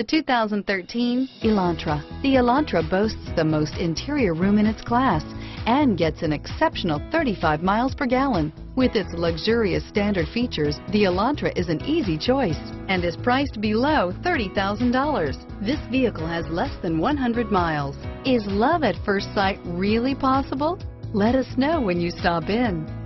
The 2013 Elantra. The Elantra boasts the most interior room in its class and gets an exceptional 35 miles per gallon. With its luxurious standard features, the Elantra is an easy choice and is priced below $30,000. This vehicle has less than 100 miles. Is love at first sight really possible? Let us know when you stop in.